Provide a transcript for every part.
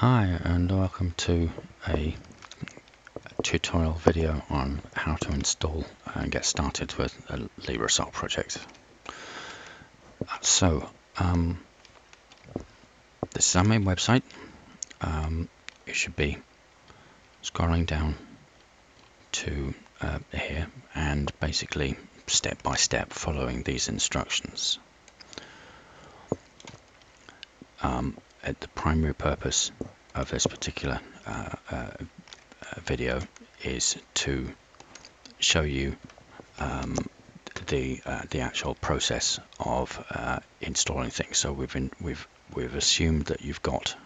Hi and welcome to a tutorial video on how to install and get started with a Libre-SOC project. So um, this is our main website. Um, you should be scrolling down to uh, here and basically step by step following these instructions. Um, the primary purpose of this particular uh, uh, video is to show you um, the uh, the actual process of uh, installing things. So we've in, we've we've assumed that you've got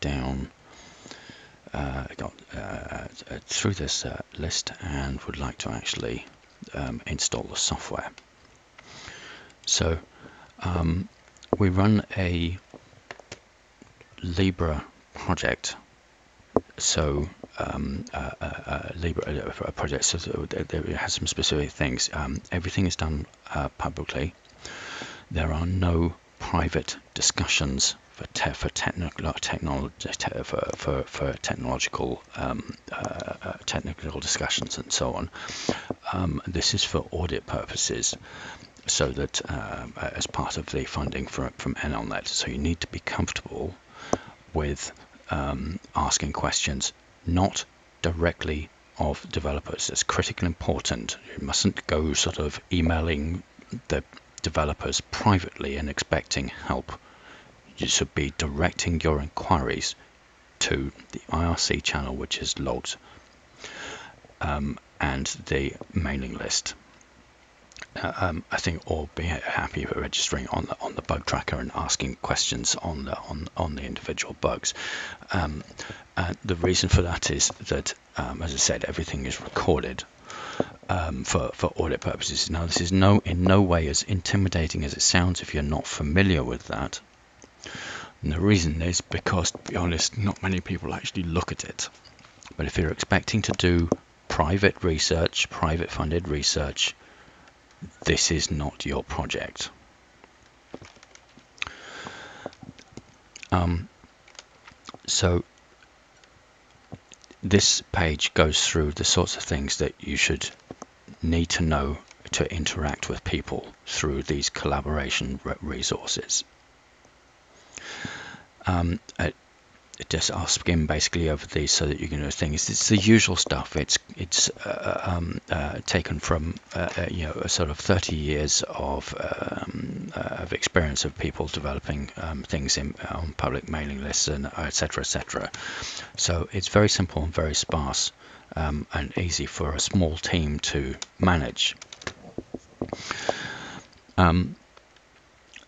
down uh, got uh, through this list and would like to actually um, install the software. So um, we run a Libre project. So um, uh, uh, uh Libre uh, project so it has some specific things. Um, everything is done uh, publicly. There are no private discussions for te for technical technology te for, for, for technological um, uh, technical discussions and so on. Um, this is for audit purposes so that uh, as part of the funding from, from NLNet. So you need to be comfortable with um, asking questions, not directly of developers. It's critically important. You mustn't go sort of emailing the developers privately and expecting help. You should be directing your inquiries to the IRC channel, which is logged, um, and the mailing list. Uh, um, I think all be happy with registering on the on the bug tracker and asking questions on the on on the individual bugs. Um, the reason for that is that, um, as I said, everything is recorded um, for for audit purposes. Now, this is no in no way as intimidating as it sounds if you're not familiar with that. And the reason is because, to be honest, not many people actually look at it. But if you're expecting to do private research, private funded research, this is not your project. Um, so this page goes through the sorts of things that you should need to know to interact with people through these collaboration resources. Um, just I'll skim basically over these so that you can know things. It's the usual stuff. It's it's uh, um, uh, taken from uh, uh you know a sort of 30 years of um, uh, of experience of people developing um, things in on public mailing lists and etc. etc. So it's very simple and very sparse um, and easy for a small team to manage. Um,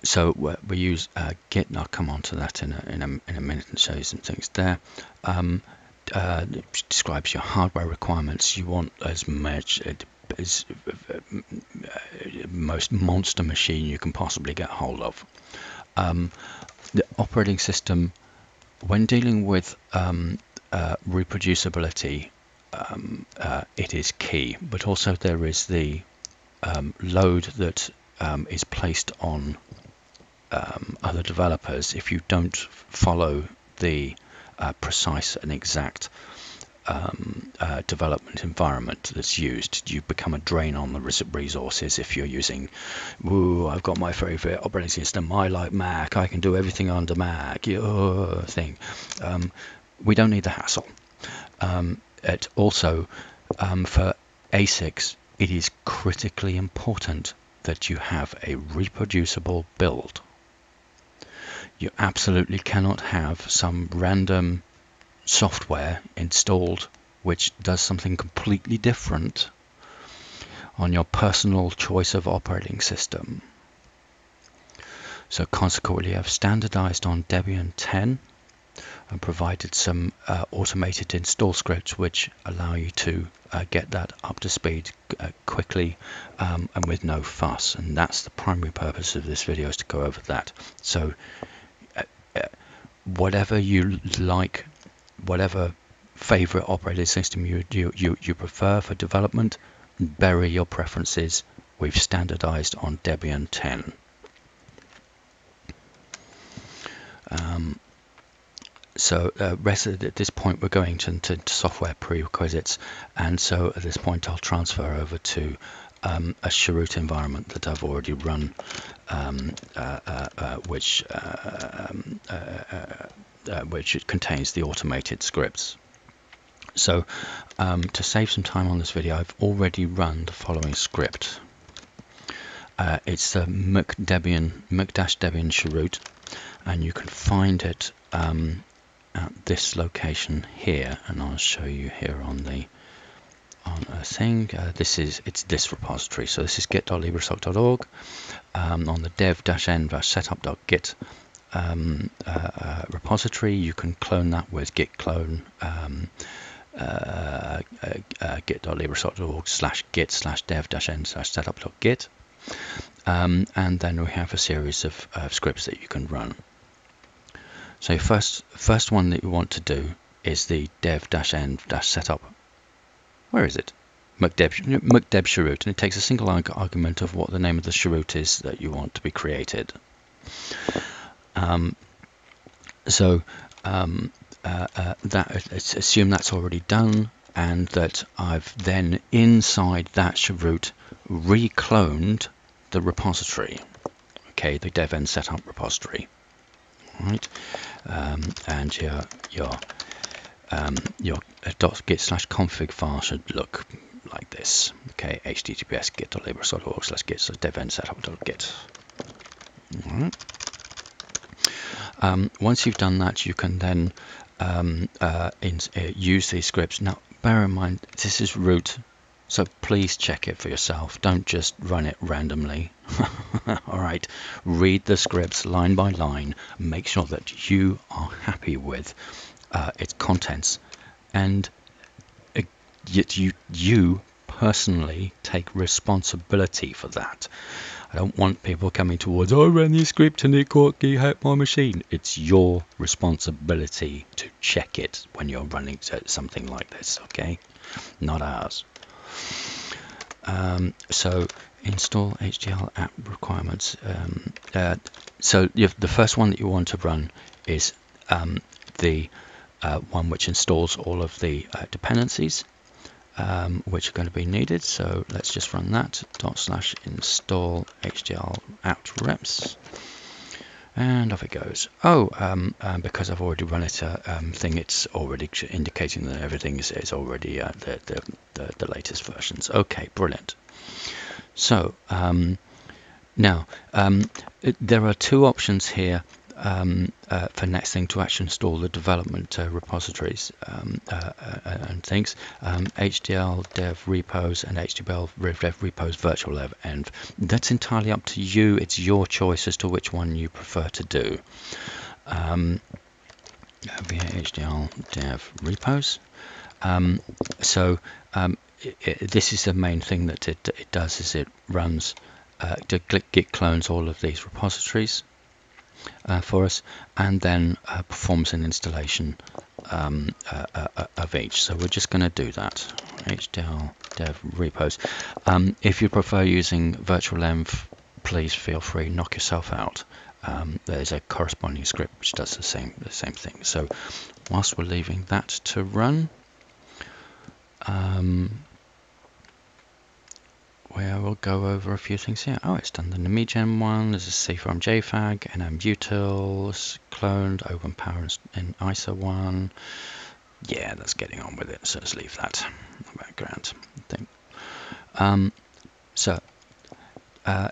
so we use uh, Git, and I'll come on to that in a, in a, in a minute and show you some things there. Um, uh, describes your hardware requirements. You want as much as uh, most monster machine you can possibly get hold of. Um, the operating system, when dealing with um, uh, reproducibility, um, uh, it is key, but also there is the um, load that um, is placed on um, other developers if you don't follow the uh, precise and exact um, uh, development environment that's used. You become a drain on the resources if you're using, woo, I've got my favorite operating system, I like Mac, I can do everything under Mac, uh, thing. Um, we don't need the hassle. Um, it also, um, for ASICs, it is critically important that you have a reproducible build you absolutely cannot have some random software installed which does something completely different on your personal choice of operating system. So consequently I've standardized on Debian 10 and provided some uh, automated install scripts which allow you to uh, get that up to speed uh, quickly um, and with no fuss and that's the primary purpose of this video is to go over that so whatever you like, whatever favorite operating system you, you, you, you prefer for development, bury your preferences. We've standardized on Debian 10. Um, so uh, rest at this point we're going to, to, software prerequisites and so at this point I'll transfer over to um, a Chroot environment that I've already run um, uh, uh, uh which um, uh, which contains the automated scripts. So um, to save some time on this video I've already run the following script. It's the McDebian McDebian Chroot and you can find it um, at this location here and I'll show you here on the on a thing. Uh, this is it's this repository. So this is git.libre-soc.org um, on the dev-env-setup.git um, uh, uh, repository. You can clone that with git clone um, uh, uh, uh git.libre-soc.org slash git slash dev-env slash setup.git um, and then we have a series of scripts that you can run. So first, first one that you want to do is the dev-env-setup. Where is it? Chroot, and it takes a single argument of what the name of the Chroot is that you want to be created. Um, so um, uh, uh, that assume that's already done, and that I've then inside that Chroot recloned the repository. Okay, the dev-env setup repository right? Um, and your your um, your git slash config file should look like this. Okay, https git.libre-soc.org slash git slash dev setup.git. Right. Um, once you've done that, you can then um, uh, in, uh, use these scripts. Now, bear in mind, this is root so please check it for yourself. Don't just run it randomly. All right, read the scripts line by line. Make sure that you are happy with uh, its contents, and uh, yet you you personally take responsibility for that. I don't want people coming towards, I ran this script and it got hacked my machine. It's your responsibility to check it when you're running something like this, okay? Not ours. Um, so install HDL apt requirements. Um, uh, so the first one that you want to run is um, the one which installs all of the uh, dependencies um, which are going to be needed. So let's just run that dot slash install HDL apt reps and off it goes. Oh, um, um, because I've already run it, uh, um, thing, it's already indicating that everything is, is already uh, the, the, the, the, latest versions. Okay, brilliant. So um, now um, it, there are two options here um, uh, for Nextthing to actually install the development uh, repositories um, uh, uh and things. Um, HDL dev repos and HDL dev repos virtual dev env. That's entirely up to you. It's your choice as to which one you prefer to do. Um, HDL dev repos. Um, so um, it, it, this is the main thing that it, it does is it runs uh, git clones all of these repositories uh, for us and then uh, performs an installation um, uh, uh, uh, of each. So we're just going to do that. HDL dev repos. Um, if you prefer using virtual env, please feel free, knock yourself out. Um, there's a corresponding script which does the same the same thing. So whilst we're leaving that to run, um, where we'll go over a few things here. Oh, it's done the nmigen one, there's a C from JFAG, nmutils, cloned, Open Power in ISA one. Yeah, that's getting on with it, so let's leave that background thing. Um, so, uh,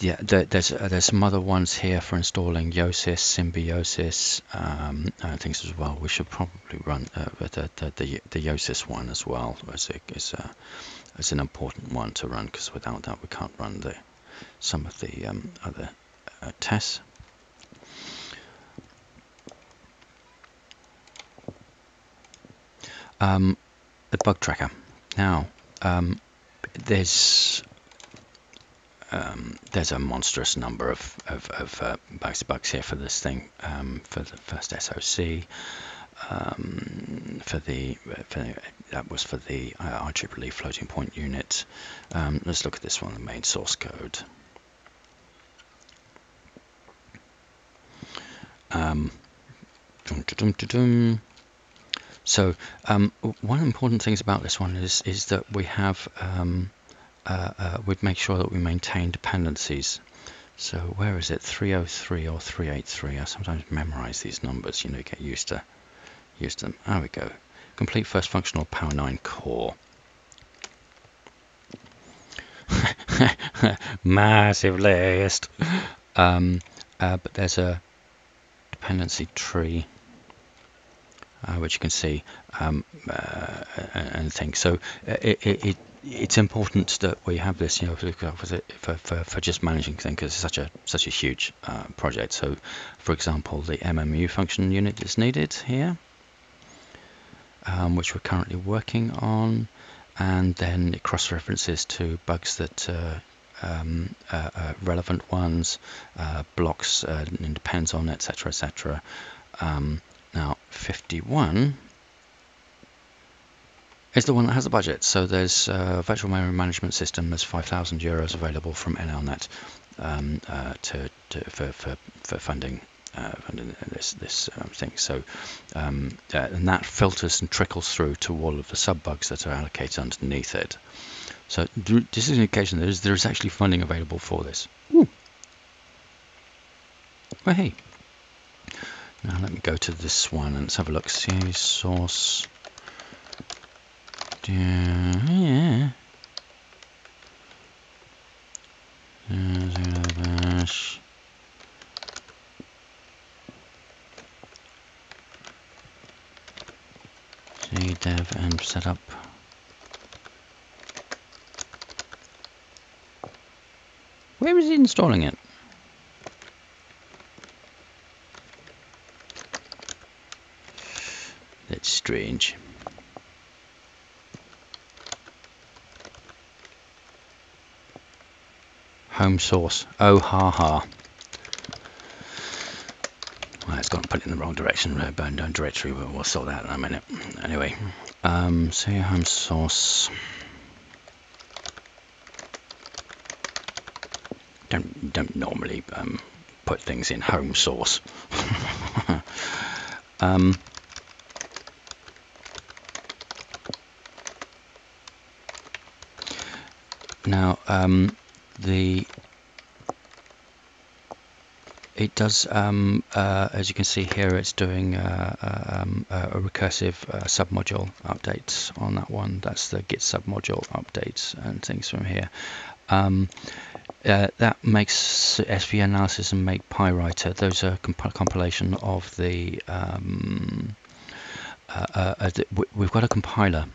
yeah, there, there's uh, there's some other ones here for installing Yosys, SymbiYosys, um, and things as well. We should probably run uh, the, the, the the Yosys one as well as it is as an important one to run because without that we can't run the some of the um, other uh, tests. Um, the bug tracker. Now, um, there's um, there's a monstrous number of, of, of uh, bugs, bugs here for this thing um, for the first SOC. Um, for the, for the, that was for the uh, IEEE floating point unit. Um, let's look at this one, the main source code. Um, Dum, dum, dum. So um, one important things about this one is is that we have um, uh, uh, we'd make sure that we maintain dependencies. So where is it? 303 or 383? I sometimes memorize these numbers. You know, get used to used to them. There we go. Complete first functional Power 9 core. Massive list. Um, uh, but there's a dependency tree uh, which you can see um, uh, and things. So uh, it, it, it's important that we have this, you know, for, for, for, for just managing things because it's such a such a huge uh, project. So, for example, the MMU function unit is needed here, um, which we're currently working on, and then it cross references to bugs that. Uh, um, uh, uh, relevant ones, blocks, and depends on, etc., etc. Um, now, 51 is the one that has the budget. So there's a virtual memory management system. There's 5,000 euros available from NLNet um, uh, to, to, for, for, for funding uh, funding this this um, thing. So um, uh, and that filters and trickles through to all of the sub bugs that are allocated underneath it. So this is an indication that there is actually funding available for this. Ooh. Well, hey, now let me go to this one and let's have a look. See source. Yeah. Bash. See dev um, and setup. Where is he installing it? That's strange. Home source. Oh ha ha. Well, it's gone put it in the wrong direction. Burn down directory. But we'll sort that in a minute. Anyway, um, say home source. Don't don't normally um, put things in home source. um, Now, um, the it does, um, uh, as you can see here, it's doing uh, uh um, a recursive uh, submodule updates on that one. That's the Git submodule updates and things from here. Um, uh, that makes SV analysis and make PyWriter. Those are comp compilation of the. Um, uh, uh, we've got a compiler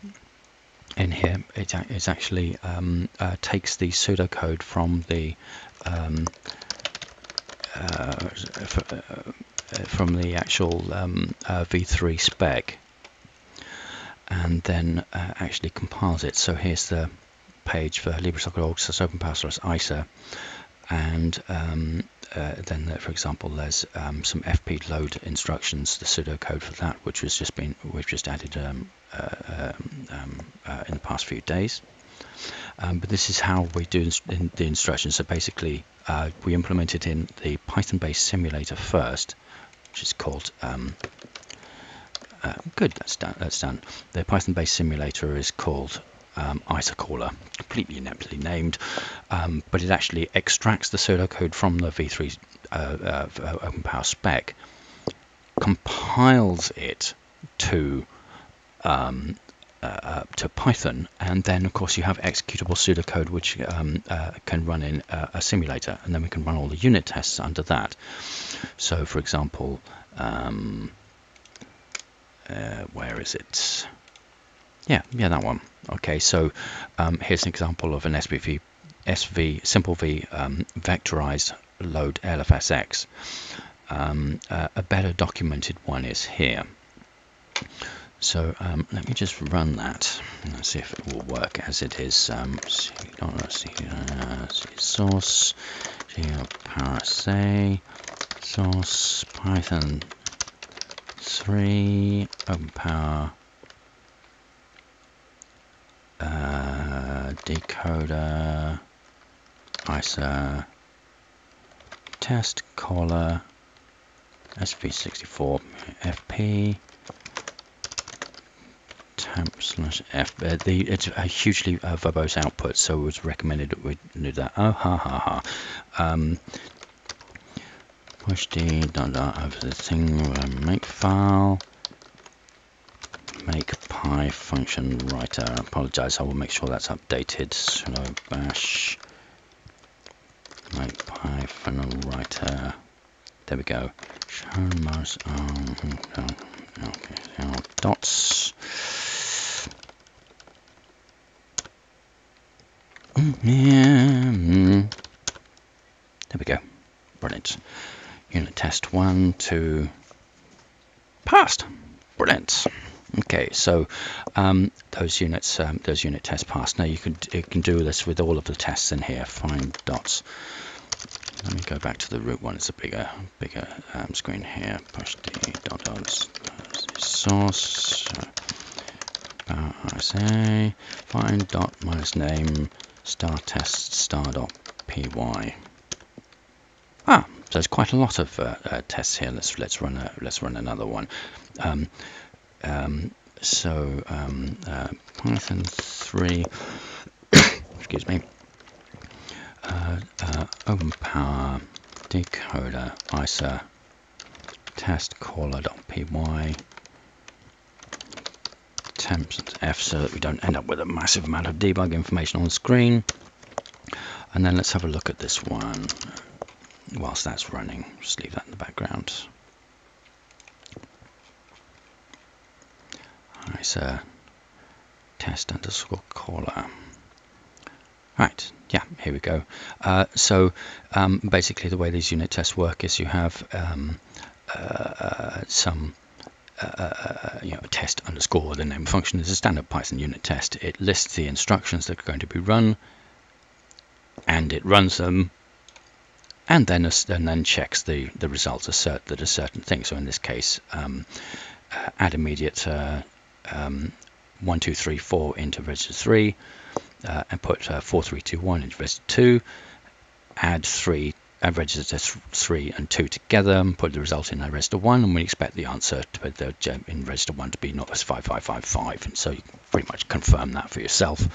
in here, it, actually um, uh, takes the pseudocode from the um, uh, uh from the actual um, uh, v3 spec and then uh, actually compiles it. So here's the page for libre-soc.org slash openpower slash ISA and um, uh, then for example there's um, some fp load instructions the pseudocode for that which was just been we've just added um, uh, um, um, uh, in the past few days um, but this is how we do in the instructions. So basically uh, we implement it in the python based simulator first which is called um, uh, good that's done that's done. The python based simulator is called um, caller, completely ineptly named, um, but it actually extracts the pseudo code from the v3 uh, uh, OpenPower spec, compiles it to um, uh, uh, to Python, and then of course you have executable pseudocode which um, uh, can run in uh, a simulator, and then we can run all the unit tests under that. So, for example, um, uh, where is it? Yeah, yeah, that one. Okay, so um, here's an example of an SPV, SV, simple V um, vectorized load LFSX. Um, uh, a better documented one is here. So um, let me just run that and see if it will work as it is. Um, source, parse, source, Python 3, open power uh, decoder, ISA, test caller, SP64, fp slash f. Uh, the it's a hugely uh, verbose output, so it was recommended that we do that. Oh ha ha ha. Um, push d dot dot over the thing make file make py function writer. I apologize. I will make sure that's updated. sudo bash make py function writer. There we go. Show mouse. Um, okay, dots. There we go. Brilliant. Unit test one, two, passed. Brilliant. Okay, so um, those units, um, those unit tests passed. Now you can you can do this with all of the tests in here. Find dots. Let me go back to the root one. It's a bigger bigger um, screen here. Push the dot dots source. Uh, say find dot minus name star test star dot py. Ah, so there's quite a lot of uh, uh, tests here. Let's let's run a, let's run another one. Um, um, so um, uh, Python 3, excuse me, uh, uh, OpenPower decoder ISA test caller.py F so that we don't end up with a massive amount of debug information on screen. And then let's have a look at this one whilst that's running. Just leave that in the background. ISA test underscore caller. Right, yeah, here we go. Uh, so um, basically the way these unit tests work is you have um, uh, some uh, you know, test underscore the name function is a standard Python unit test. It lists the instructions that are going to be run, and it runs them, and then and then checks the the results assert that a certain thing. So in this case, um, uh, add immediate uh, um, one two three four into register three, uh, and put uh, four three two one into register two. Add three register 3 and 2 together and put the result in register 1 and we expect the answer to the in register 1 to be not as 5555 and so you pretty much confirm that for yourself.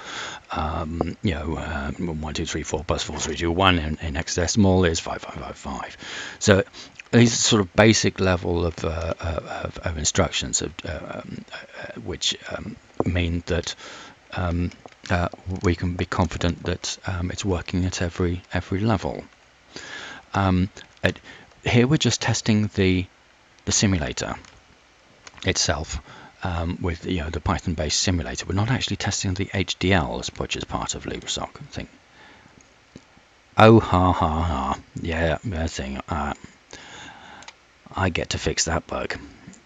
Um, you know uh, 1 2 3 4 plus 4 3 2 1 in, in hexadecimal is 5555 so these sort of basic level of, uh, of, of, instructions of, uh, um, uh, which um, mean that um, uh, we can be confident that um, it's working at every every level. Um, it, here we're just testing the the simulator itself um, with you know the Python-based simulator. We're not actually testing the HDL, which is part of LibreSoc. thing. Oh ha ha ha! Yeah, thing. Uh, I get to fix that bug.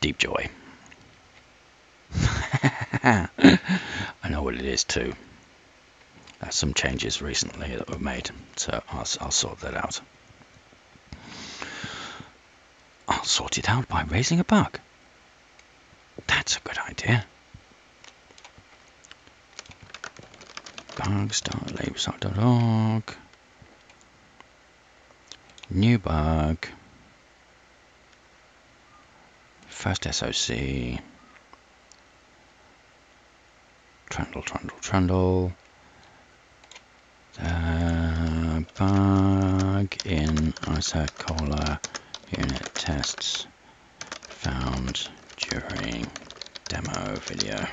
Deep joy. I know what it is too. Some changes recently that were made, so I'll, I'll sort that out. I'll sort it out by raising a bug. That's a good idea. bugs.libre-soc.org New bug. First SOC. Trundle, trundle, trundle. The bug in caller unit tests found during demo video.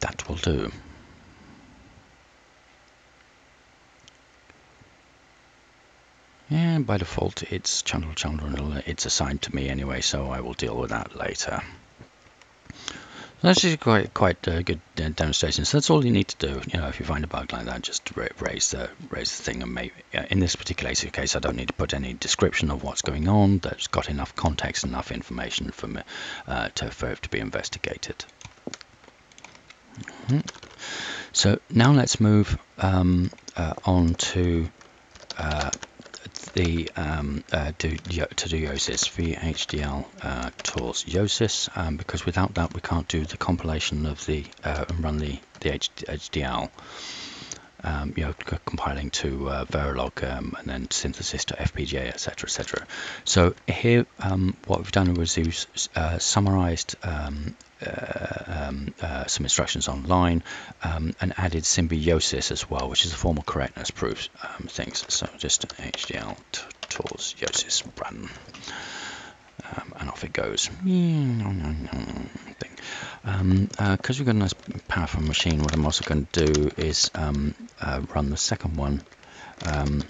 That will do. And by default it's channel channel it's assigned to me anyway so I will deal with that later. That's just quite quite a good uh, demonstration. So that's all you need to do. You know, if you find a bug like that, just raise the raise the thing, and maybe in this particular case, I don't need to put any description of what's going on. That's got enough context, enough information for me uh, to for it to be investigated. Mm -hmm. So now let's move um, uh, on to uh, the um, uh, do, to do Yosys VHDL uh, tools Yosys um, because without that we can't do the compilation of the uh, and run the the HDL. um, you know, compiling to uh, Verilog um, and then synthesis to FPGA, etc., etc. So here, um, what we've done was we've uh, summarized um, uh, um, uh, some instructions online um, and added SymbiYosys as well, which is a formal correctness proof things. So just HDL tools yosys run. Um, and off it goes. Because um, uh, we've got a nice powerful machine, what I'm also going to do is um, run the second one. Um,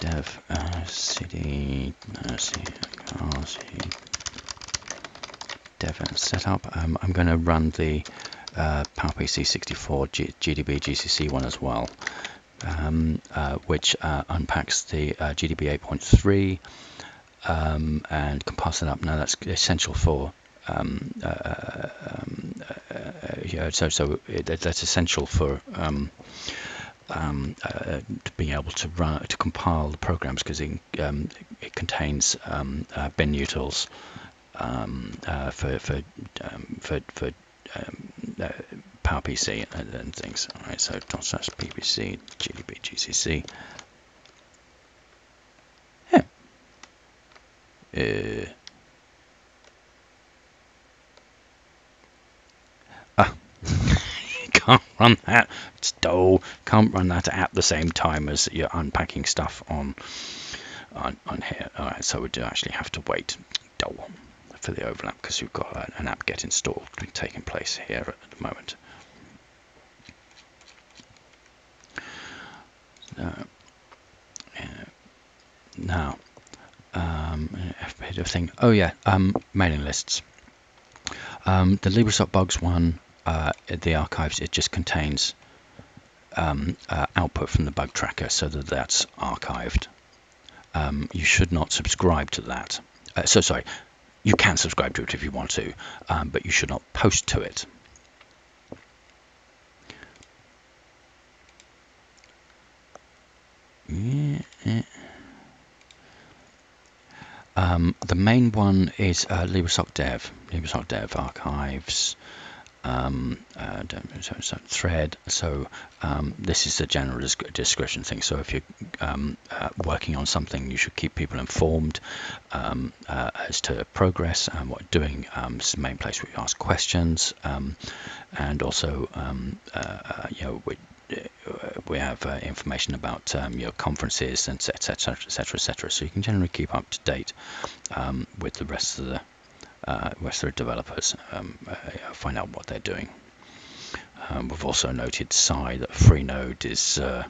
dev uh, cd uh, dev setup. Um, I'm going to run the uh, PowerPC 64 G GDB GCC one as well, um, uh, which uh, unpacks the uh, GDB 8.3 um, and compiles it up. Now that's essential for um, uh, uh um, yeah, so so it, that's essential for um, um, uh, being able to run to compile the programs because it, um, it, contains um, uh, bin utils Um, uh, for for um, for for um, uh, PowerPC and, and things. All right, so dot slash PPC GDB GCC. Yeah. Uh. Ah, can't run that. It's dull. Can't run that at the same time as you're unpacking stuff on on, on here. All right, so we do actually have to wait dull for the overlap because we've got an app get installed taking place here at the moment. Uh, now, um, bit of thing. Oh yeah, um, mailing lists. Um, the Libre-SOC bugs one, uh, the archives, it just contains um, uh, output from the bug tracker so that that's archived. Um, you should not subscribe to that. Uh, so sorry, you can subscribe to it if you want to, um, but you should not post to it. Yeah. Um, the main one is uh, Libre-SOC Dev, Libre-SOC Dev archives, um, uh, so, so thread. So um, this is the general description thing. So if you're um, uh, working on something, you should keep people informed um, uh, as to progress and what you're doing. Um, it's the main place where you ask questions, um, and also uh, uh, you know we have uh, information about your conferences and etc etc etc so you can generally keep up to date with the rest of the uh, developers um, uh, find out what they're doing. Um, we've also noted Psi that Freenode is uh,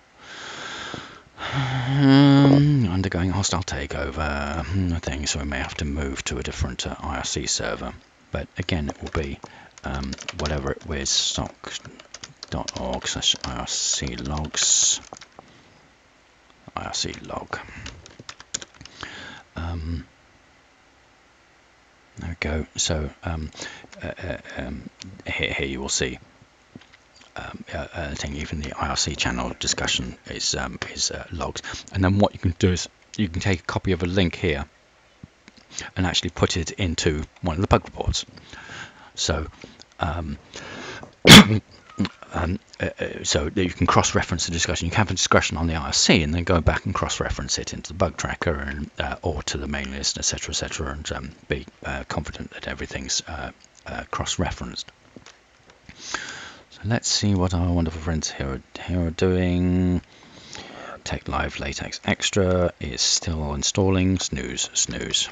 um, undergoing hostile takeover hmm, thing so we may have to move to a different uh, IRC server. But again it will be um, whatever it was stock slash irc logs. Irc log. Um, go. So um, uh, uh, um, here, here, you will see um, uh, uh, thing even the IRC channel discussion is um, is uh, logs and then what you can do is you can take a copy of a link here and actually put it into one of the bug reports. So um, uh, uh, so you can cross-reference the discussion. You can have a discussion on the IRC and then go back and cross-reference it into the bug tracker and uh, or to the main list, etc., etc., and um, be uh, confident that everything's uh, uh, cross-referenced. So let's see what our wonderful friends here are, here are doing. TeX-Live LaTeX Extra is still installing. Snooze, snooze.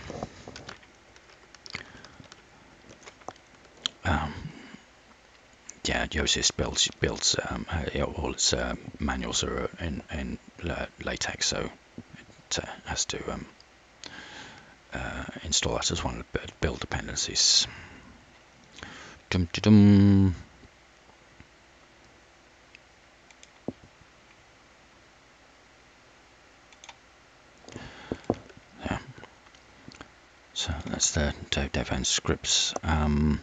Yeah, Yosys builds builds um, uh, all its uh, manuals are in in LaTeX, so it uh, has to um, uh, install that as one of the build dependencies. Dum -dum -dum. So that's the dev scripts. Um,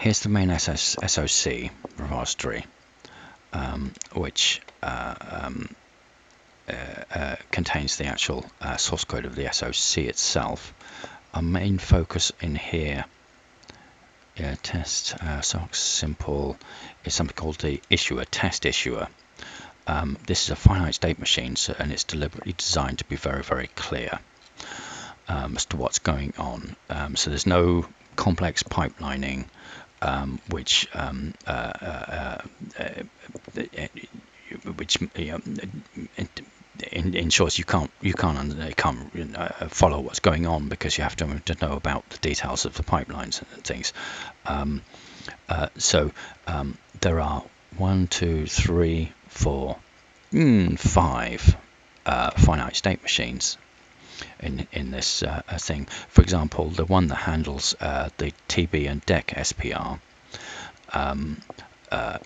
Here's the main SS SOC repository, um, which uh, um, uh, uh, contains the actual uh, source code of the SOC itself. Our main focus in here yeah, test uh, simple is something called the issuer test issuer. Um, this is a finite state machine, so, and it's deliberately designed to be very, very clear um, as to what's going on. Um, so there's no complex pipelining, um, which um, uh, uh, uh, which you know, ensures you can't you can't you can't follow what's going on because you have to, to know about the details of the pipelines and things. Um, uh, so um, there are one, two, three, four, mm, five uh, finite state machines in in this uh, thing. For example, the one that handles uh, the TB and DEC SPR. Um, uh,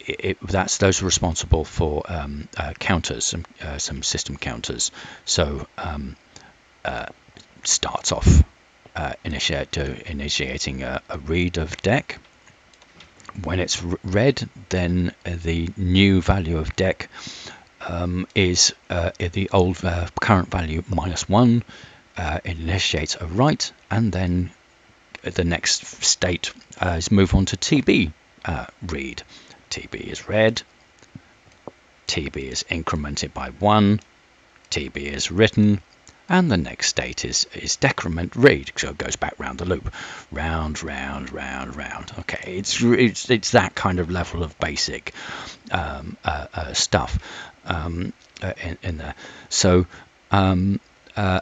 it, it, that's those are responsible for um, uh, counters, some, uh, some system counters. So um, uh, starts off uh, initiate, initiating a, a, read of DEC. When it's read, then the new value of DEC um, is uh, the old uh, current value minus one. it initiates a write, and then the next state is move on to TB read. TB is read, TB is incremented by 1, TB is written, and the next state is, is decrement read, so it goes back round the loop. Round, round, round, round. Okay, it's, it's, it's that kind of level of basic um, uh, uh, stuff um, uh, in, in, there. So um, uh,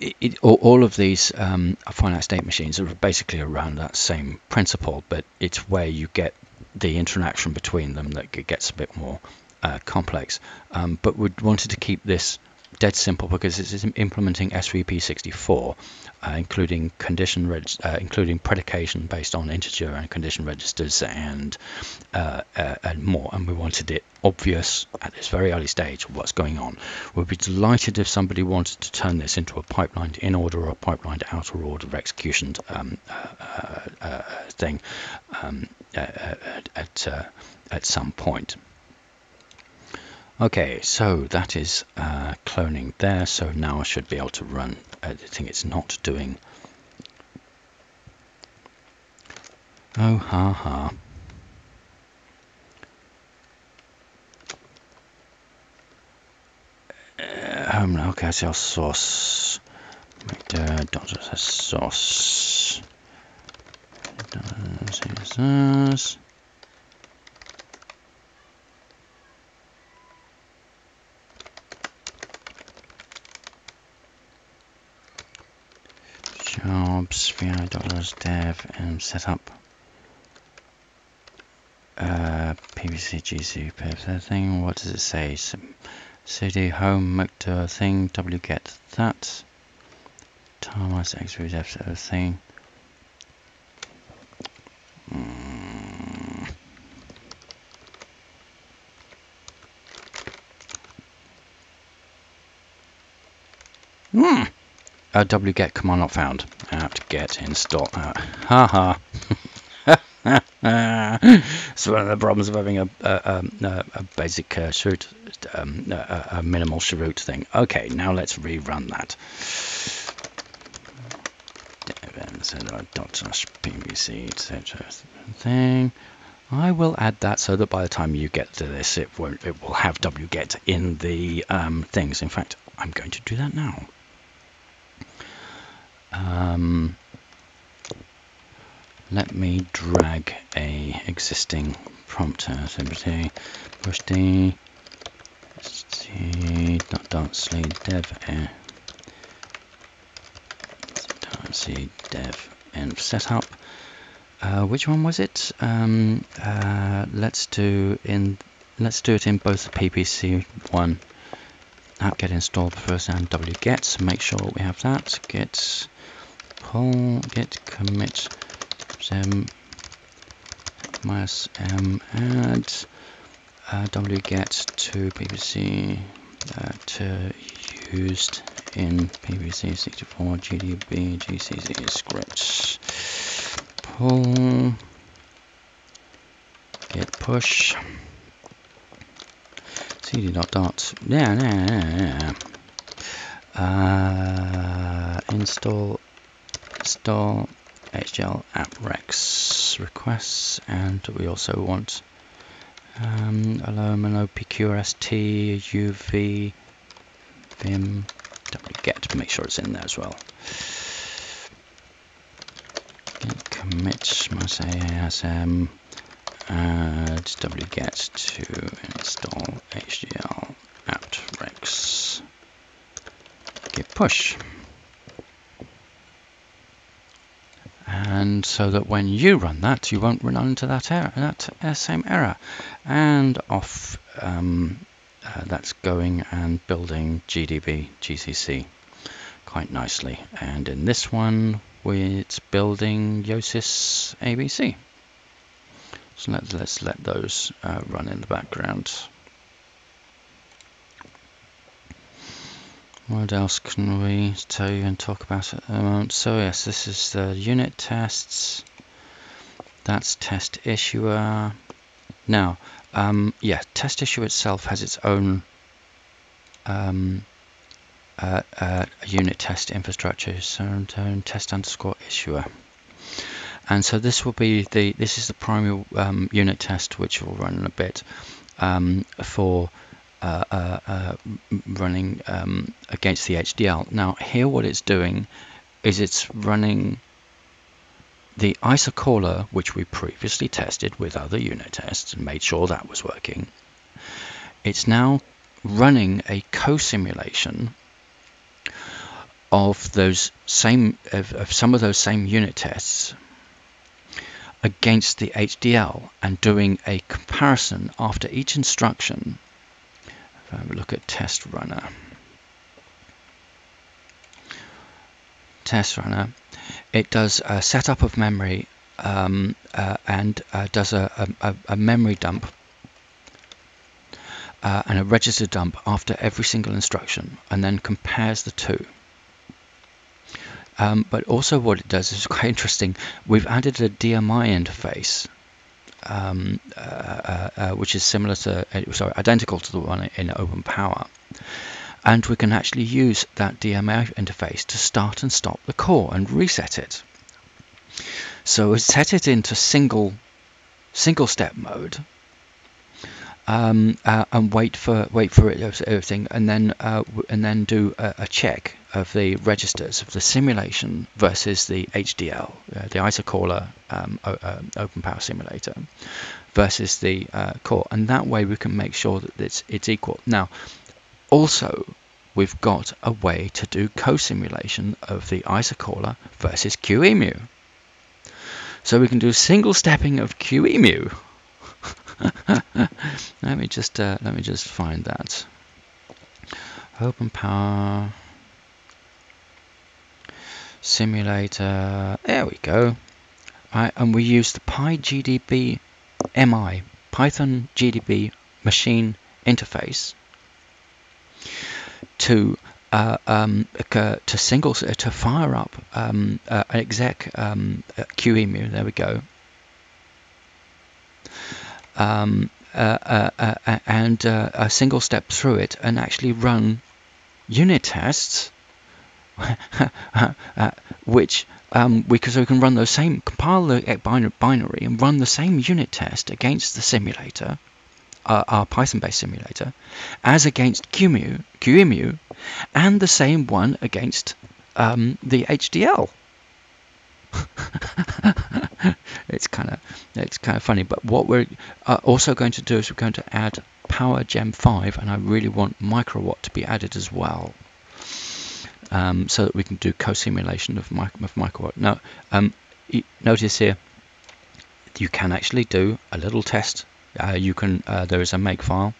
it, it, all of these um, finite state machines are basically around that same principle, but it's where you get the interaction between them that gets a bit more uh, complex. Um, but we wanted to keep this dead simple because it's implementing SVP64, uh, including condition uh, including predication based on integer and condition registers and uh, uh, and more. And we wanted it obvious at this very early stage what's going on. We'd be delighted if somebody wanted to turn this into a pipeline in order or a pipeline outer order execution um, uh, uh, thing um, at, at some point. Okay, so that is uh, cloning there. So now I should be able to run. Think it's not doing. Oh, ha ha. Uh, um, okay, so source. Uh, dot source. CSS. Jobs vi dollars dev and setup. uh, PVC GC thing. What does it say? Cd home motor thing wget that Thomas X dev thing. Mm. Hmm. Uh, wget command not found. Apt get install. Uh, haha. it's one of the problems of having a, a, a, a basic uh, um, a, minimal chroot thing. Okay, now let's rerun that. dot pvc etc. thing. I will add that so that by the time you get to this, it won't. It will have wget in the um, things. In fact, I'm going to do that now. Um, let me drag a existing prompt as everything push d c dot dot sleep dev and c dev and setup. Uh, which one was it? Um, uh, let's do in let's do it in both the PPC one apt-get installed first and wget. Make sure we have that. Get pull git commit them minus m add uh, wget to pvc uh, to used in pvc 64 gdb gcc scripts. Pull git push. Cd dot dot yeah yeah yeah yeah. Uh, install install HDL apt rex requests and we also want um, Alum OPQRST UV vim wget make sure it's in there as well. Commit must asm add wget to install HDL apt rex. Git push and so that when you run that you won't run into that error that uh, same error. And off um, uh, that's going and building GDB GCC quite nicely. And in this one it's building Yosys ABC so let's, let's let those uh, run in the background What else can we tell you and talk about at the moment? So yes, this is the unit tests. That's test issuer. Now, um, yeah, test issue itself has its own um, uh, uh, unit test infrastructure, so test underscore issuer. And so this will be the this is the primary um, unit test which will run in a bit um, for Uh, uh, uh, running um, against the HDL. Now here what it's doing is it's running the ISACaller which we previously tested with other unit tests and made sure that was working. It's now running a co-simulation of those same of, of some of those same unit tests against the HDL and doing a comparison after each instruction have a look at test runner. Test runner. It does a setup of memory um, uh, and uh, does a, a, a, memory dump uh, and a register dump after every single instruction and then compares the two. Um, but also what it does is quite interesting. We've added a DMI interface um, uh, uh, uh, which is similar to, uh, sorry, identical to the one in Open Power. And we can actually use that DMI interface to start and stop the core and reset it. So we set it into single single step mode um, uh, and wait for wait for everything, and then uh, and then do a, a, check of the registers of the simulation versus the HDL, uh, the ISACaller um, uh, open power simulator, versus the uh, core, and that way we can make sure that it's it's equal. Now, also we've got a way to do co-simulation of the ISACaller versus QEMU. So we can do single stepping of QEMU let me just uh, let me just find that. Open Power Simulator. There we go. Right, and we use the PyGDB MI Python GDB machine interface to uh, um, to single to fire up um, uh, an exec um, QEMU. There we go um, uh, uh, uh, and a single step through it and actually run unit tests which um, because we can run those same compile the binary and run the same unit test against the simulator uh, our Python-based simulator as against QEMU, QEMU and the same one against um, the HDL it's kind of it's kind of funny. But what we're uh, also going to do is we're going to add Power gem5, and I really want Microwatt to be added as well, um, so that we can do co-simulation of, of Microwatt. Now, um, notice here you can actually do a little test. Uh, you can uh, there is a make file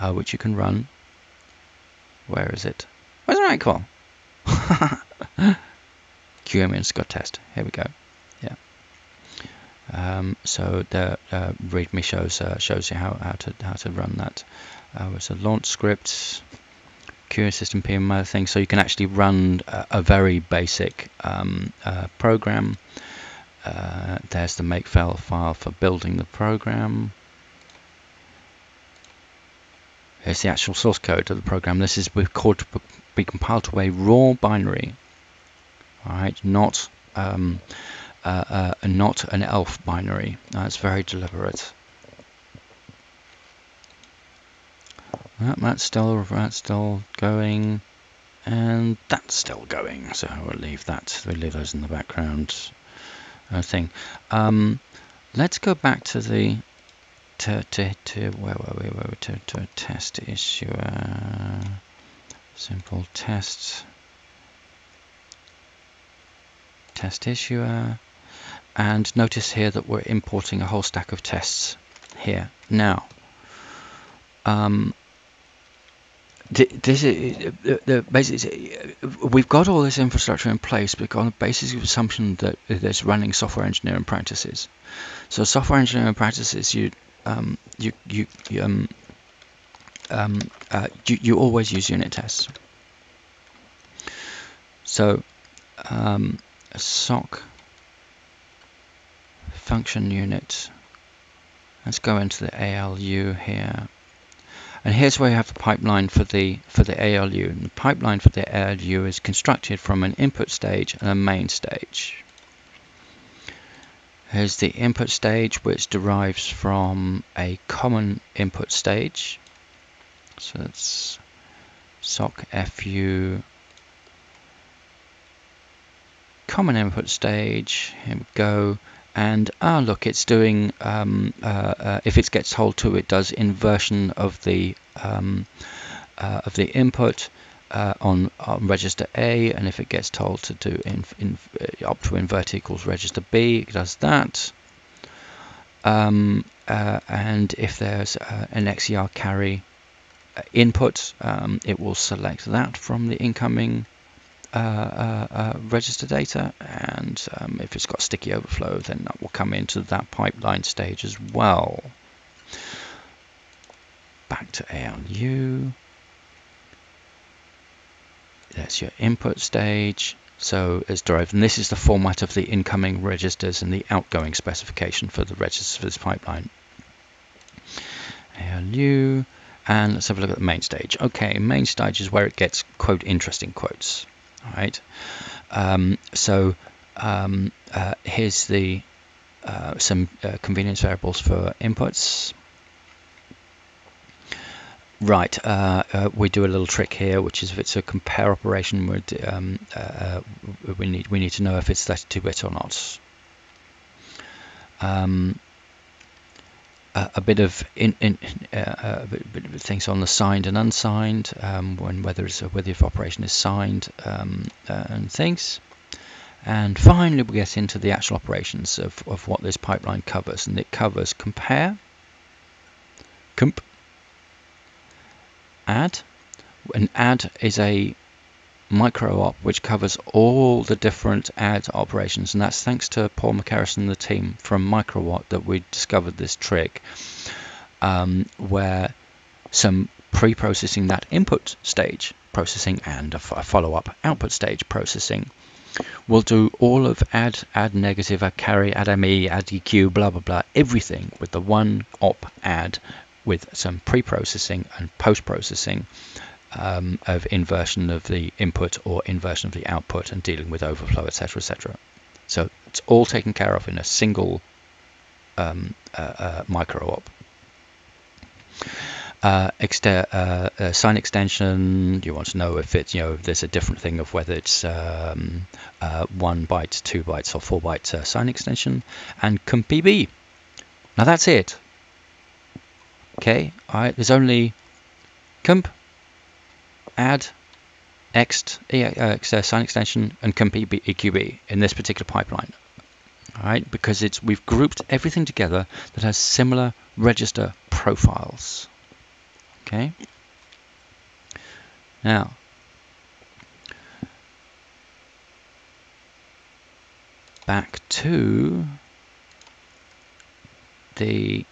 uh, which you can run. Where is it? Where's the make file? QEMU Scott test. Here we go. Yeah. Um, so the uh, README shows uh, shows you how, how to how to run that. Uh, it's a launch script, QA system PM other thing. So you can actually run a, a very basic um, uh, program. Uh, there's the makefile file for building the program. Here's the actual source code of the program. This is called to be compiled to a raw binary. Right, not um, uh, uh, not an ELF binary. That's very deliberate. that's still that's still going, and that's still going. So we'll leave that. We'll leave those in the background. Uh, thing. Um, let's go back to the to to to where were we? Where were we to to test issue? Uh, simple test test issuer and notice here that we're importing a whole stack of tests here. Now um, this is the, the we've got all this infrastructure in place but on the basis of assumption that there's running software engineering practices. So software engineering practices you um, you you, you um, um, uh, you, you always use unit tests. So um, soc function unit. Let's go into the ALU here. And here's where you have the pipeline for the for the ALU. And the pipeline for the ALU is constructed from an input stage and a main stage. Here's the input stage which derives from a common input stage. So it's soc fu common input stage. Here we go. And ah, look, it's doing. Um, uh, uh, if it gets told to, it does inversion of the um, uh, of the input uh, on, on, register A, and if it gets told to do in, uh, up to invert equals register B, it does that. Um, uh, and if there's an XER carry input, um, it will select that from the incoming Uh, uh, uh, register data and um, if it's got sticky overflow then that will come into that pipeline stage as well. Back to ALU. That's your input stage. So it's derived, and this is the format of the incoming registers and the outgoing specification for the registers for this pipeline. ALU, and let's have a look at the main stage. Okay, main stage is where it gets quote interesting quotes. Right. Um, so um, uh, here's the uh, some uh, convenience variables for inputs. Right, uh, uh, we do a little trick here, which is if it's a compare operation, um, uh, we need we need to know if it's 32-bit or not. Um, a, bit of in, in, uh, a bit, of things on the signed and unsigned, um, when whether it's a, whether if operation is signed um, uh, and things. And finally, we get into the actual operations of, of what this pipeline covers, and it covers compare, comp, add. An add is a micro op which covers all the different add operations and that's thanks to Paul Mackerras and the team from MicroWatt that we discovered this trick um, where some pre-processing that input stage processing and a, follow-up output stage processing will do all of add add negative add carry add me add eq blah blah blah everything with the one op add with some pre-processing and post-processing um, of inversion of the input or inversion of the output and dealing with overflow, etc., etc. So it's all taken care of in a single um, uh, uh, micro op. Uh, uh, uh, sign extension, you want to know if it's, you know, there's a different thing of whether it's um, uh, one byte, two bytes, or four byte uh, sign extension, and compb. Now that's it. Okay, all right, there's only comp add ext, ex, uh, sign extension and compb EQB in this particular pipeline. All right, because it's we've grouped everything together that has similar register profiles. Okay. Now, back to the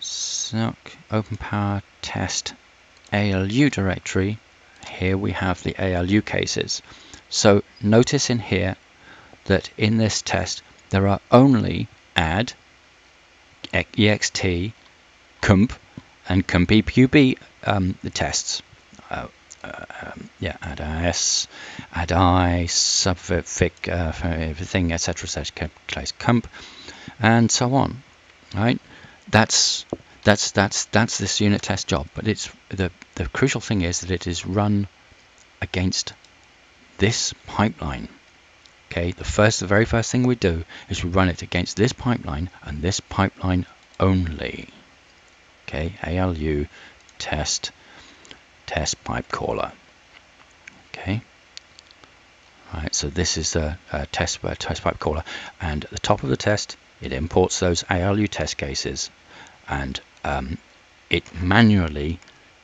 SNOC OpenPOWER test ALU directory, here we have the ALU cases. So notice in here that in this test there are only add, ext, comp, and compub um, the tests. Uh, uh, um, yeah, add is, add i, subfic, uh, everything, etc., etc., place comp, and so on. Right? That's that's that's that's this unit test job. But it's the the crucial thing is that it is run against this pipeline. Okay, the first, the very first thing we do is we run it against this pipeline and this pipeline only. Okay, ALU test test pipe caller. Okay. Right, so this is a, a test a test pipe caller, and at the top of the test, it imports those ALU test cases, and um, it manually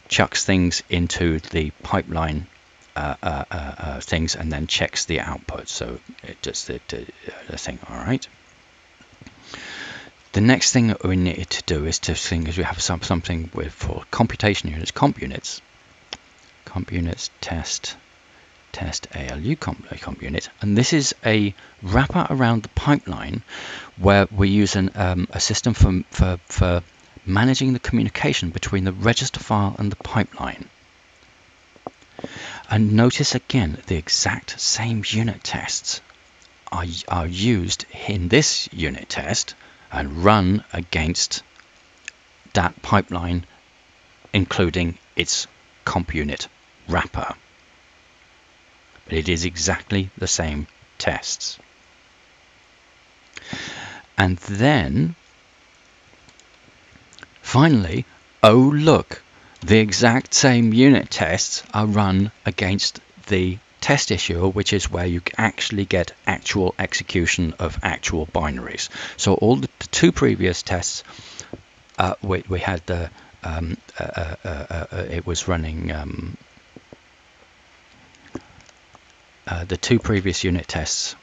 chucks things into the pipeline uh, uh, uh, uh, things and then checks the output. So it does the, the thing. All right. The next thing we need to do is to think is we have some, something with for computation units, comp units, comp units test test ALU comp, uh, comp unit, and this is a wrapper around the pipeline where we use an, um, a system for, for, for managing the communication between the register file and the pipeline. And notice again the exact same unit tests are, are used in this unit test and run against that pipeline, including its comp unit wrapper. But it is exactly the same tests. And then, finally, oh look, the exact same unit tests are run against the test issuer, which is where you actually get actual execution of actual binaries. So all the, the two previous tests, uh, we, we, had the um, uh, uh, uh, uh it was running um, uh, the two previous unit tests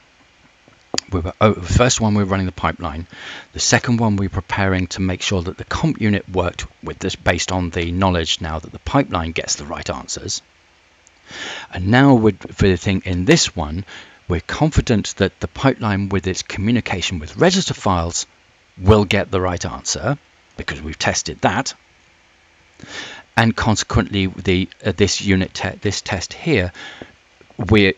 we were oh, the first one we were running the pipeline. The second one we were preparing to make sure that the comp unit worked with this based on the knowledge now that the pipeline gets the right answers. And now for the thing in this one we're confident that the pipeline with its communication with register files will get the right answer because we've tested that. And consequently the uh, this unit te this test here we're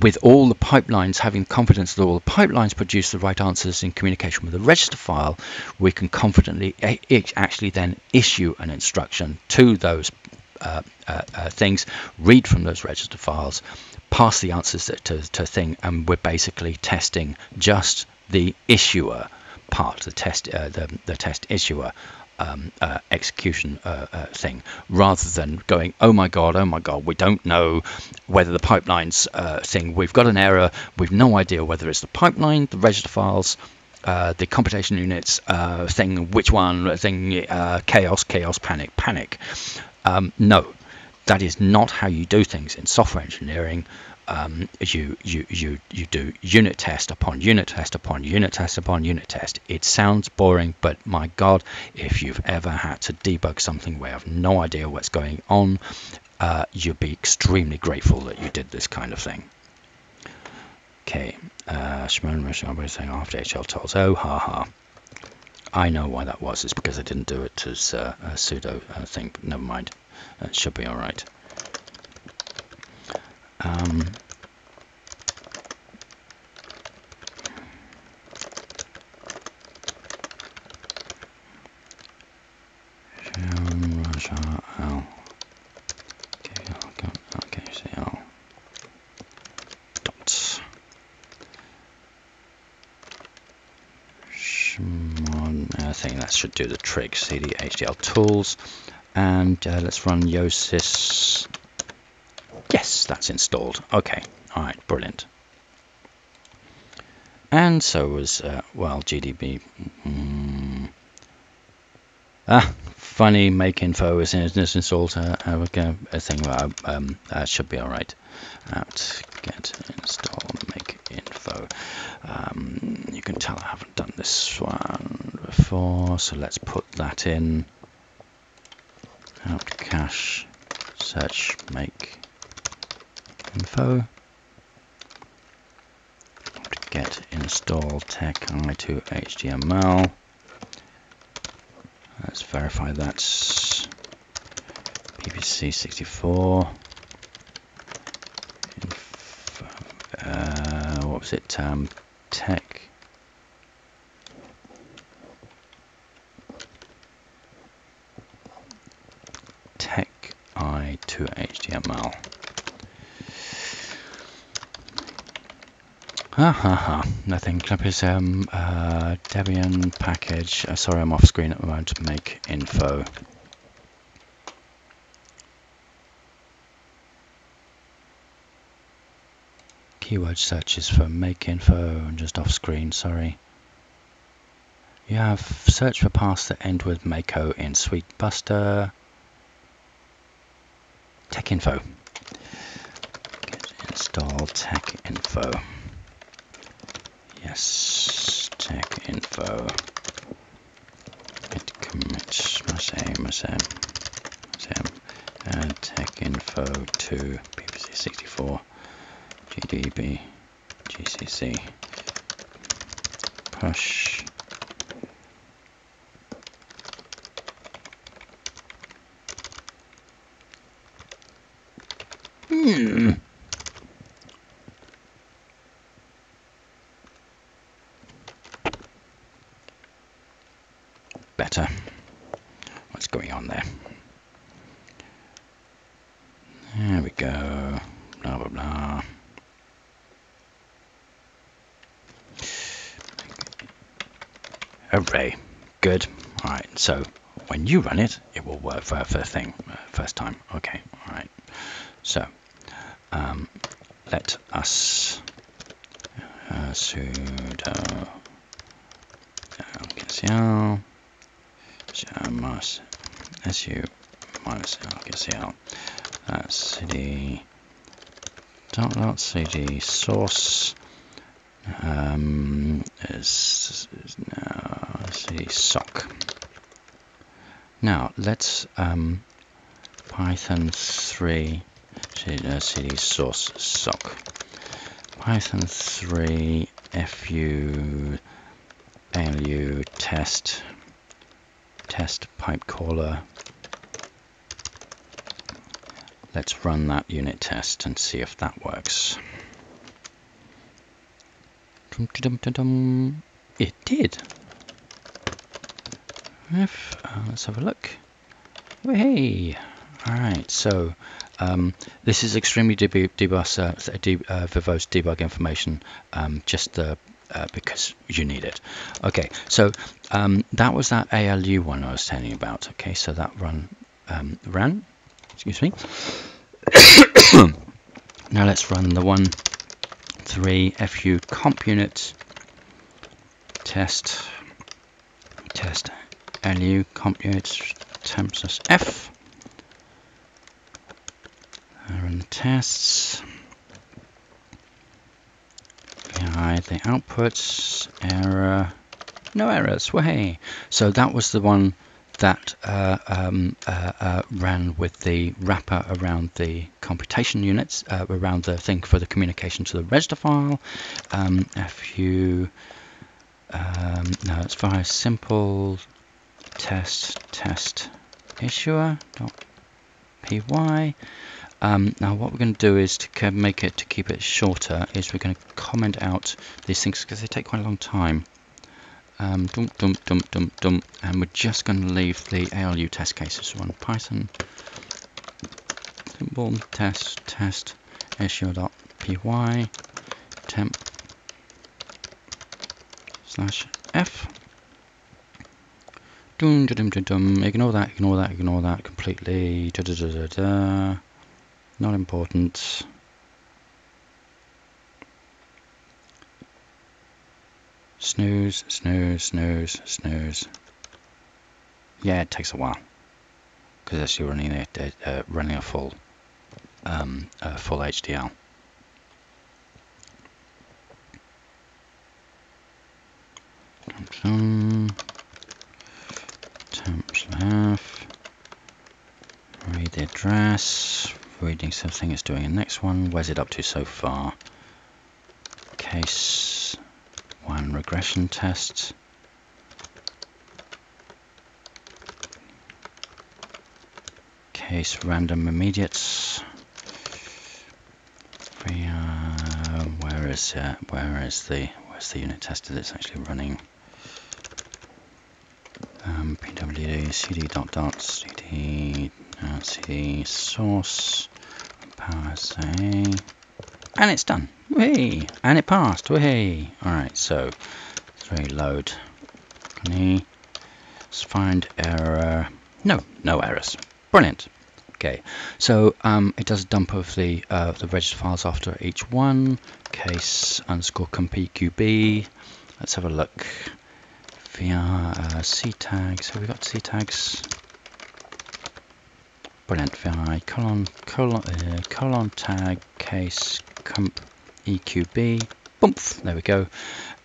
with all the pipelines having confidence that all the pipelines produce the right answers in communication with the register file, we can confidently actually then issue an instruction to those uh, uh, uh, things, read from those register files, pass the answers to, to thing, and we're basically testing just the issuer part, the test, uh, the, the test issuer um, uh, execution uh, uh, thing rather than going, oh my God, oh my God, we don't know whether the pipelines uh, thing, we've got an error, we've no idea whether it's the pipeline, the register files, uh, the computation units uh, thing, which one thing, chaos, chaos, panic, panic. Um, no, that is not how you do things in software engineering um, you, you, you, you do unit test upon unit test upon unit test upon unit test. It sounds boring, but my God, if you've ever had to debug something where you have no idea what's going on, uh, you'd be extremely grateful that you did this kind of thing. Okay, uh, Shimon saying after HL tools. Oh, ha ha. I know why that was. It's because I didn't do it as uh, a pseudo uh, thing. But never mind. It should be all right. Um. Dot. I think that should do the trick. CD HDL tools, and uh, let's run Yosys Yes, that's installed. Okay, all right, brilliant. And so was, uh, well, GDB. Mm. Ah, funny, makeinfo is installed. Uh, a thing uh, um, uh, should be all right. Out, get install, make info. Um, you can tell I haven't done this one before, so let's put that in. Out cache, search, make info. Get install texi2html let's verify that's ppc64 uh, what was it? Um, tech. Tech i2 html ha ha ha nothing is um uh, debian package uh, sorry i'm off screen at the moment makeinfo keyword searches for makeinfo just off screen sorry you have search for paths that end with Mako in SweetBuster. Texinfo. Install texinfo. Yes, texinfo. Git commit smash a mash m add texinfo to PPC 64 GDB GCC push Hmm. Better. What's going on there? There we go. Blah, blah, blah. Hooray. Good. Alright, so when you run it, it will work for first thing, uh, first time. Okay, alright. So, um, let us uh, sudo lkcl minus su minus uh, cd dot dot cd source um, is, is now cd soc. Now let's um, Python 3 cd source soc python 3 fu alu test test pipe caller. Let's run that unit test and see if that works. It did if, uh, let's have a look hey all right so um, this is extremely debug, debug, uh, de uh, verbose debug information, um, just uh, because you need it. Okay, so um, that was that ALU one I was telling you about. Okay, so that run um, ran. Excuse me. now let's run the one three fu comp unit test test lu comp unit as f run the tests. Hide the outputs. Error. No errors. Way. So that was the one that uh, um, uh, uh, ran with the wrapper around the computation units, uh, around the thing for the communication to the register file. Um, fu. Um, no, it's very simple. Test test issuer dot py um, now what we're going to do is to make it to keep it shorter is we're going to comment out these things because they take quite a long time. Um, dump, dump, dump, dump, dump, and we're just going to leave the ALU test cases. Run Python simple test test issue.py temp slash f. Ignore that, ignore that, ignore that completely. Da, da, da, da, da. Not important. Snooze, snooze, snooze, snooze. Yeah, it takes a while because you're running a, uh, running a full um, a full HDL. Temps left. Read the address. Reading something it's doing the next one. Where's it up to so far? Case one regression test. Case random immediates. Uh, where is uh, where is the where's the unit test? That it's actually running? Pwd cd dot dot cd uh, cd source say and it's done. Whee! And it passed. Whee! Alright, so let's reload. Let's find error. No, no errors. Brilliant. Okay, so um, it does a dump of the uh, the register files after each one. Case underscore compqb. Let's have a look via uh, ctags. Have we got ctags? Brilliant. Vi colon colon uh, colon tag case comp eqb. Boom. There we go.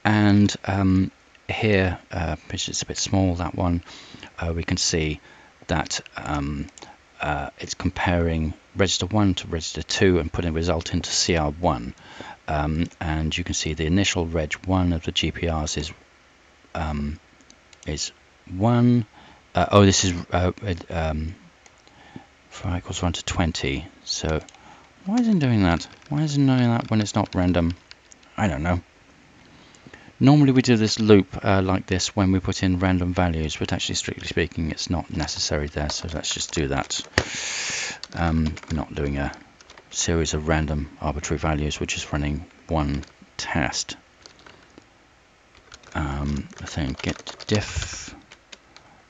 And um, here, uh, which is a bit small, that one, uh, we can see that um, uh, it's comparing register 1 to register 2 and putting a result into CR1 um, and you can see the initial reg 1 of the GPRs is um, is 1 uh, oh this is uh, um, equals 1 to 20 so why is it doing that why is it doing that when it's not random I don't know Normally we do this loop uh, like this when we put in random values, but actually strictly speaking it's not necessary there, so let's just do that. Um, not doing a series of random arbitrary values, we're just running one test. Um, get diff,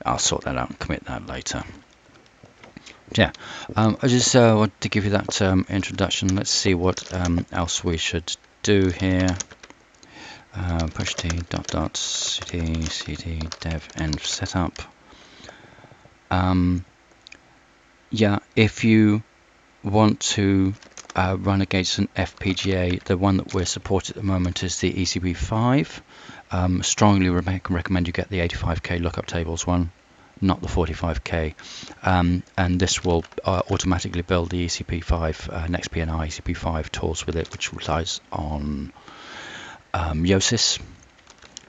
I'll sort that out and commit that later. Yeah, um, I just uh, wanted to give you that um, introduction. Let's see what um, else we should do here uh, push t dot dot cd cd dev env setup. Um, yeah, if you want to uh, run against an FPGA, the one that we're supporting at the moment is the ECP5. Um, strongly re recommend you get the 85K lookup tables one, not the 45K. Um, and this will uh, automatically build the ECP5, uh, nextpnr ECP5 tools with it, which relies on um.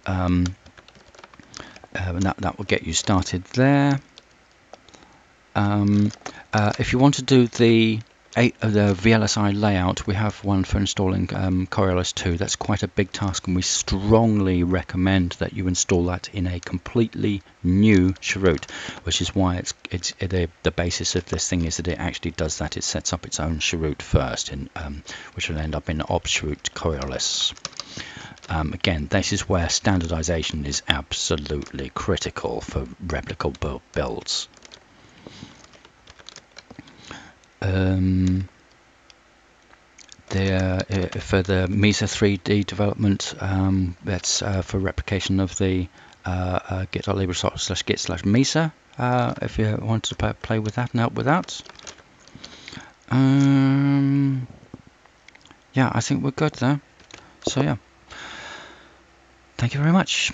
Um, uh, and that, that will get you started there. Um, uh, if you want to do the uh, the VLSI layout, we have one for installing um, Coriolis 2. That's quite a big task, and we strongly recommend that you install that in a completely new chroot, which is why it's it's the the basis of this thing is that it actually does that. It sets up its own chroot first, in um, which will end up in obchroot Coriolis. Um, again, this is where standardization is absolutely critical for replicable builds. Um, the, uh, for the MESA 3D development, um, that's uh, for replication of the uh, uh, git.lib slash git slash MESA, uh, if you want to play with that and help with that. Um, yeah, I think we're good there. So yeah. Thank you very much.